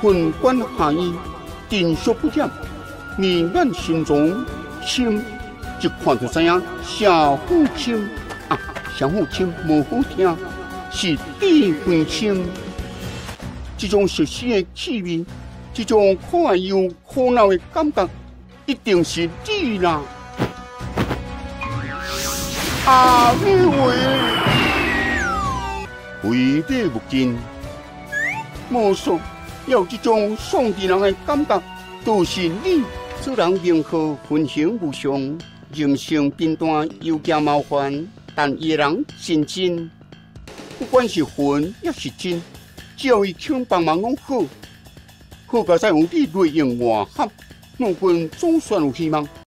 魂观下意，定说不减，迷眼心中清，一看就知影小虎清啊，小虎清无好听，是地魂清。这种熟悉的气味，这种可爱又可恼的感觉，一定是你啦！阿弥陀为地不敬，莫说有一种送地人的感觉，就是你做人迎合分享无常，人生平淡又加麻烦，但伊人真真，不管是魂也是真。只要伊肯帮忙讲好，好个再用你内应外合，我军总算有希望。